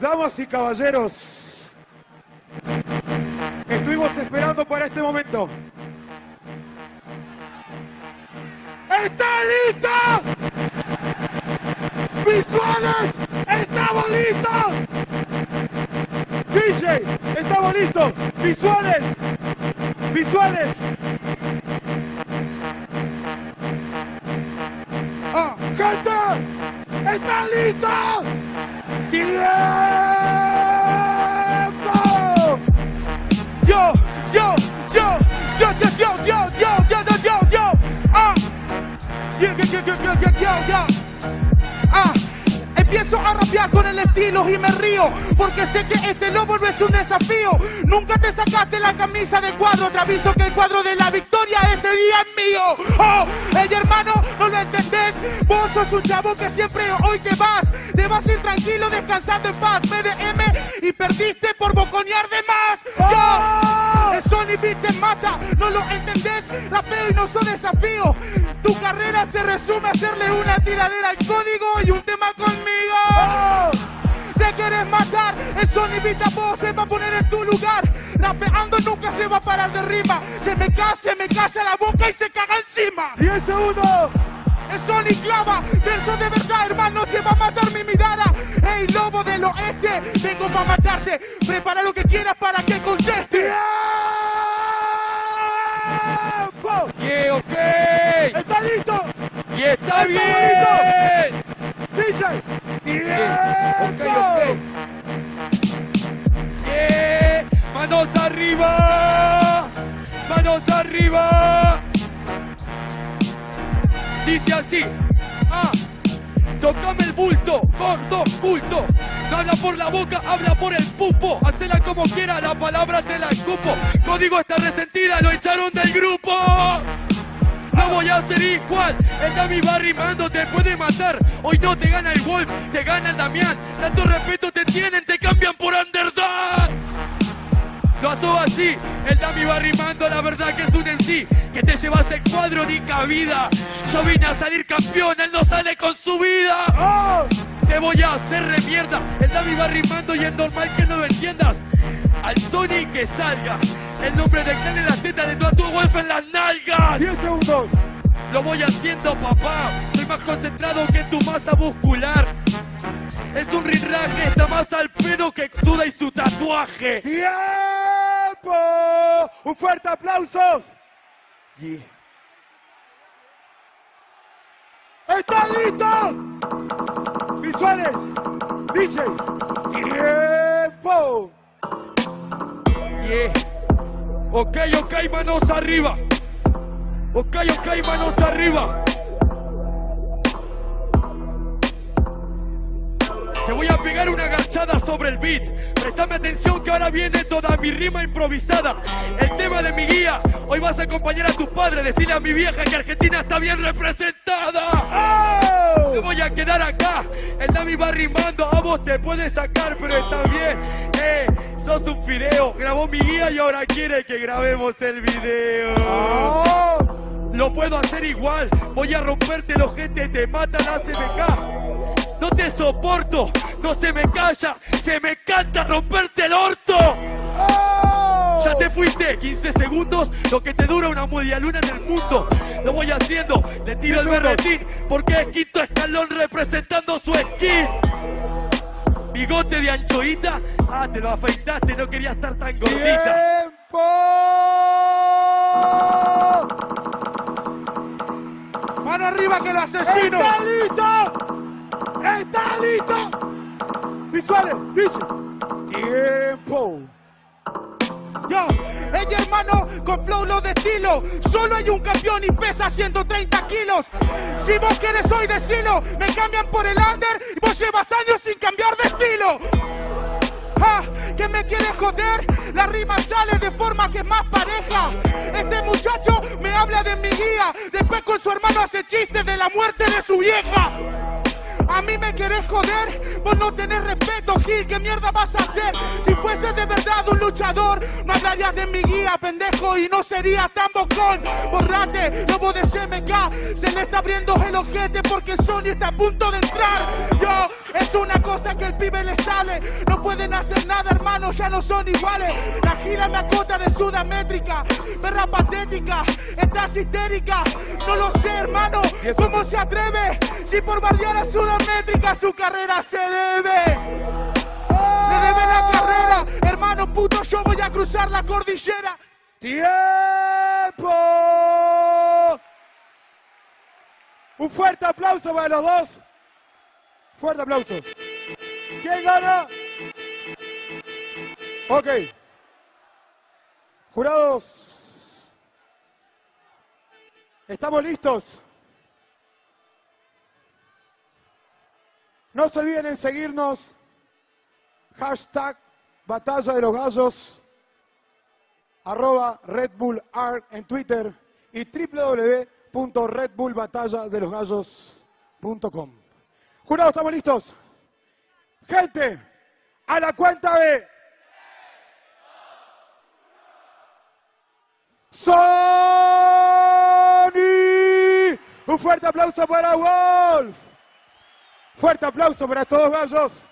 Damas y caballeros, estuvimos esperando para este momento. ¿Está lista? ¡Visuales! ¡Estamos listos! DJ, estamos listos. Visuales. Visuales. Ah, gente, ¿está listo? ¡Tiempo! Yo, ah. Empiezo a rapear con el estilo y me río porque sé que este lobo no es un desafío. Nunca te sacaste la camisa de cuadro, te aviso que el cuadro de la victoria este día es mío. Oh, ey hermano, no lo entendés. Vos sos un chavo que siempre hoy te vas, te vas intranquilo descansando en paz. BDM y perdiste por boconear de más. Yo, el Sony Beat te mata, no lo entendés. Rapeo y no son desafío. Tu carrera se resume a hacerle una tiradera al código y un tema conmigo. Te quieres matar, el Sony Beat a vos te va a poner en tu lugar. Rapeando nunca se va a parar de rima. Se me cae, se me calla la boca y se caga encima. 10 segundos. El Sony clava, verso de verdad, hermano, te va a matar mi mirada. Hey, lobo del oeste, vengo para matarte. Prepara lo que quieras para que conteste. ¡Tiempo! Yeah, ok. ¿Está listo? Y está ¡Está bien. Dice. ¡Tiempo! Manos arriba. Manos arriba. Dice así. Ah. Tocame el bulto, gordo, culto. No habla por la boca, habla por el pupo. Hacela como quiera, la palabra te la escupo. Código está resentida, lo echaron del grupo. A ser igual, el Dami va rimando, te puede matar. Hoy no te gana el Wolf, te gana el Damián. Tanto respeto te tienen, te cambian por Underdog. Lo hago así, el Dami va rimando, la verdad que es un en sí. Que te llevas el cuadro ni cabida. Yo vine a salir campeón, él no sale con su vida. Te voy a hacer re mierda. El Dami va rimando y es normal que no lo entiendas. Al Sony que salga. El nombre del clan en las tetas de toda tu Wolf en las nalgas. 10 segundos. Lo voy haciendo, papá. Soy más concentrado que tu masa muscular. Es un rirra que está más al pedo que Exuda y su tatuaje. ¡Tiempo! ¡Un fuerte aplauso! ¿Están listos? Visuales. Dice. ¡Tiempo! Yeah. Ok, ok, manos arriba. Ok, ok, manos arriba. Te voy a pegar una agachada sobre el beat. Prestame atención que ahora viene toda mi rima improvisada. El tema de mi guía. Hoy vas a acompañar a tus padres. Decirle a mi vieja que Argentina está bien representada. ¡Oh! Me voy a quedar acá. El Dami va rimando. A vos te puedes sacar, pero está bien. Eh, sos un fideo. Grabó mi guía y ahora quiere que grabemos el video. ¡Oh! Lo puedo hacer igual. Voy a romperte los ojete, te mata la CMK. No te soporto, no se me calla, se me canta romperte el orto. ¡Oh! Ya te fuiste, 15 segundos, lo que te dura una media luna en el mundo. Lo voy haciendo, le tiro el berretín, porque es quinto escalón representando su skin. Bigote de anchoita, ah, te lo afeitaste, no quería estar tan gordita. ¡Tiempo! Arriba que lo asesino. ¡Está listo! ¡Está listo! Visuales, dice. Tiempo. Yo, ella hermano, con flow lo de estilo. Solo hay un campeón y pesa 130 kilos. Si vos quieres hoy decirlo, me cambian por el under y vos llevas años sin cambiar de estilo. ¿Qué me quieres joder? La rima sale de forma que más pareja. Este muchacho me habla de mi guía. Después con su hermano hace chistes de la muerte de su vieja. A mí me querés joder, vos no tenés respeto, Gil, ¿qué mierda vas a hacer? Si fuese de verdad un luchador, no hablarías de mi guía, pendejo, y no sería tan bocón. Borrate, lobo de CMK, se le está abriendo el ojete porque Sony está a punto de entrar. Yo, es una cosa que el pibe le sale, no pueden hacer nada, hermano, ya no son iguales. La gira me acota de sudamétrica, perra patética, estás histérica, no lo sé, hermano, ¿cómo se atreve? Si por bardear a Sudamétrica su carrera se debe. Le debe la carrera, hermano puto, yo voy a cruzar la cordillera. ¡Tiempo! Un fuerte aplauso para los dos. Fuerte aplauso. ¿Quién gana? Ok. Jurados. ¿Estamos listos? No se olviden en seguirnos. Hashtag Batalla de los Gallos. Arroba Red Bull Art en Twitter y www.redbullbatalladelosgallos.com. Jurados, ¿estamos listos? Gente, a la cuenta de... Sony. Un fuerte aplauso para Wolf. Fuerte aplauso para todos gallos.